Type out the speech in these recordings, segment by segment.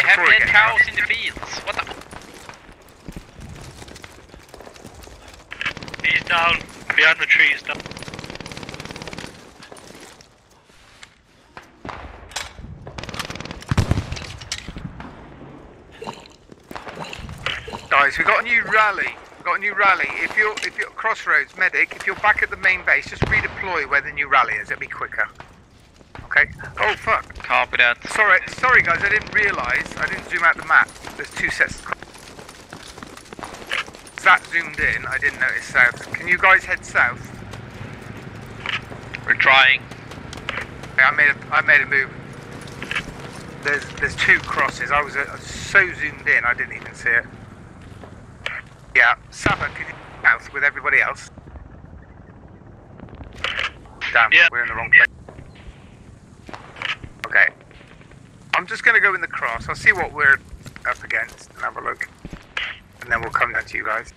have before dead get cows in the fields. What the? He's down. Behind the trees down. Guys, we got a new rally. We got a new rally. If you're if you're crossroads medic, if you're back at the main base, just redeploy where the new rally is. It'll be quicker. Okay. Oh fuck. Copy that. Sorry, sorry guys. I didn't realise. I didn't zoom out the map. There's two sets. Of... Zach zoomed in. I didn't notice south. Can you guys head south? We're trying. Yeah, I made a I made a move. There's there's two crosses. I was uh, so zoomed in. I didn't even see it. Yeah, Sapper, can you south with everybody else? Damn, Yeah. we're in the wrong place. Okay. I'm just gonna go in the cross. I'll see what we're up against and have a look. And then we'll come down to you guys.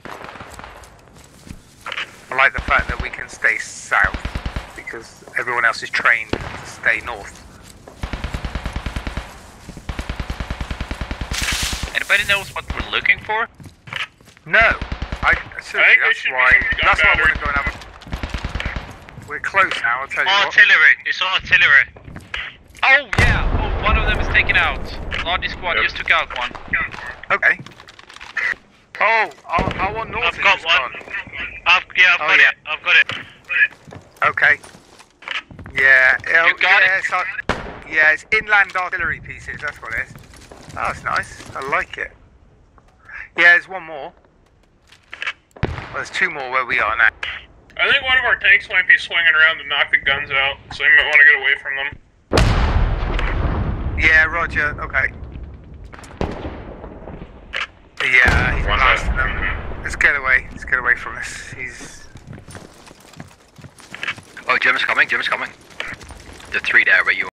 I like the fact that we can stay south because everyone else is trained to stay north. Anybody knows what we're looking for? No, I seriously, we that's why. That's why I want to go and have a. We're close now. I'll tell you what. Artillery. It's artillery. Oh yeah. Oh, one of them is taken out. Largest squad Yep. just took out one. Okay. Oh, our, our north I've is got one. gone. I've, yeah, I've Oh, got yeah. it. I've got it. Okay. Yeah. oh, You got yeah, it? It's, ar- yeah, it's inland artillery pieces. That's what it is. Oh, that's nice. I like it. Yeah, there's one more. Well, there's two more where we are now. I think one of our tanks might be swinging around to knock the guns out, so you might want to get away from them. Yeah, Roger. Okay. Yeah, he's One's blasting out. them. Let's get away. Let's get away from us. He's. Oh, Jim's coming, Jim's coming. The three there where you